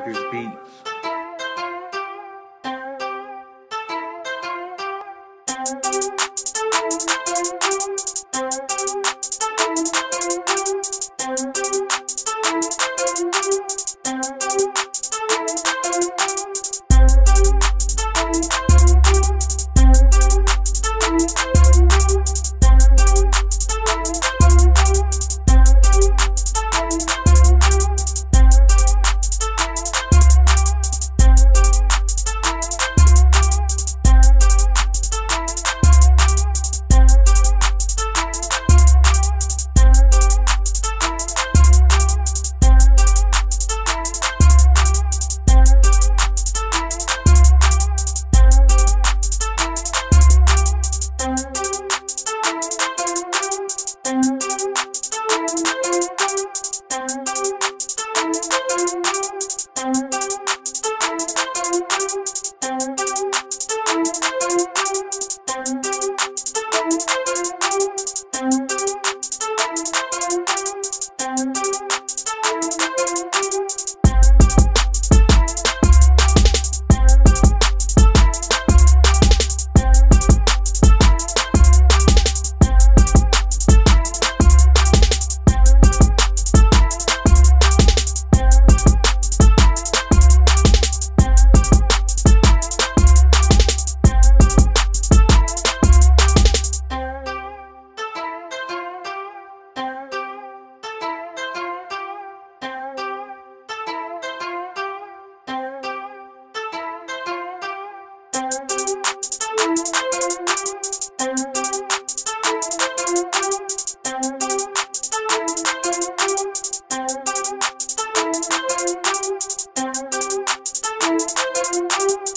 Marcus Beats. Música